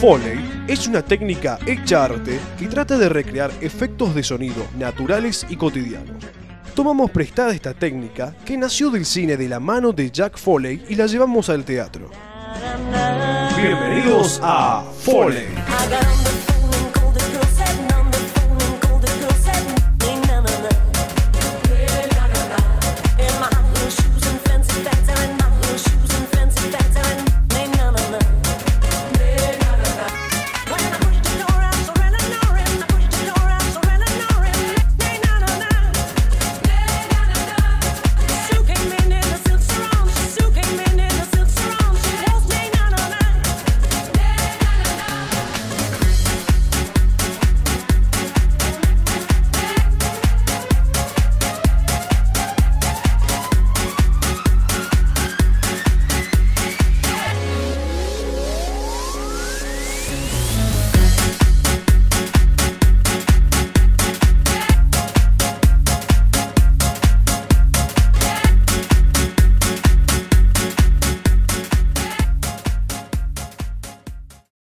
Foley es una técnica hecha arte que trata de recrear efectos de sonido naturales y cotidianos. Tomamos prestada esta técnica que nació del cine de la mano de Jack Foley y la llevamos al teatro. Bienvenidos a Foley.